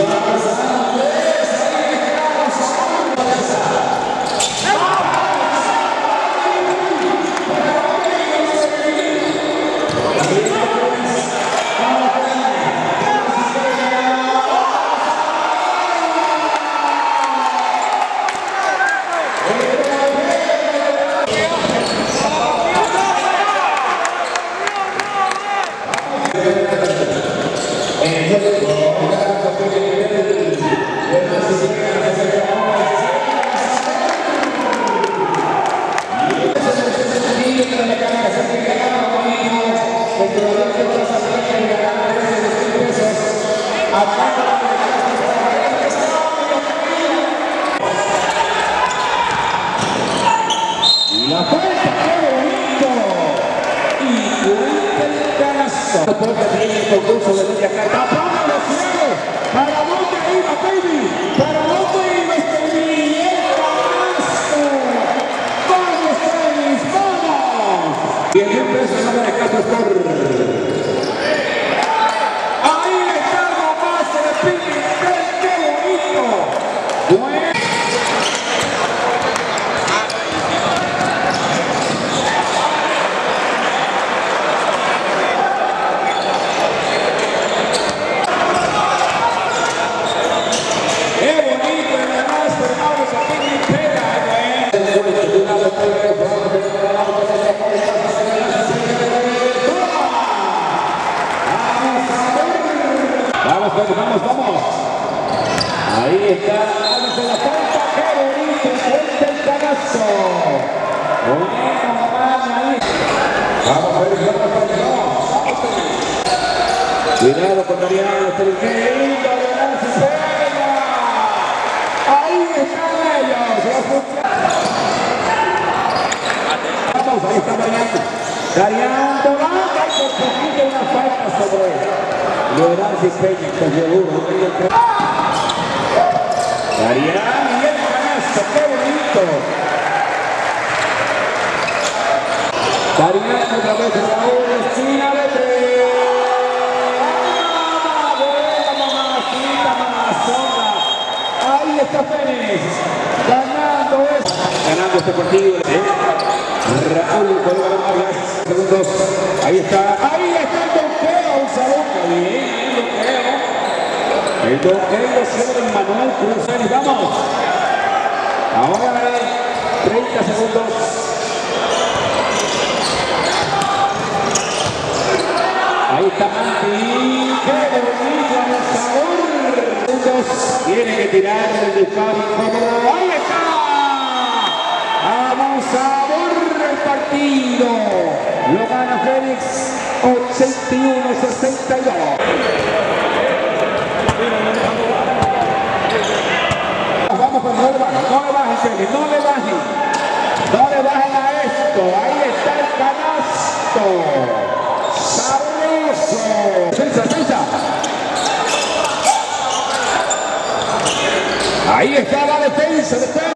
Viva a Gracias. 10 mil pesos no me dejaste por... Ahí está el bombazo de Pini. ¡Qué, qué bonito! Bueno. ¡Qué bonito el canasto! ¡Vamos a Pini! ¡Pega! Vamos, vamos, vamos, vamos. Ahí está, vamos en la punta, qué bonito, suelta el canasto. Bueno, mamá, ahí. Vamos a ver, vamos, vamos, vamos. Cuidado con Mariano, pero qué lindo, Leonardo Cepeda. Ahí están ellos. Vamos, ahí está Mariano. Darián Dorán, Peña, seguro, no quería entrar. Darián y el qué bonito. Darián otra vez Raúl, de tres. Ahí está Fénix, ganando esto. Ganando este partido. ¿eh? Raúl, segundos. Ahí está, ahí está el. El siendo de Manuel Cruz. Vamos. Ahora 30 segundos. Ahí está Manti. Qué bonito abusador. Segundos. Tiene que tirar el disparo. Ahí está. Abusador el partido. Lo gana Félix 81-62. Vamos, pues no le bajen, no le bajen, Félix, no le bajen. No le bajen a esto. Ahí está el canasto. Sabroso. Defensa, defensa. Ahí está la defensa, defensa.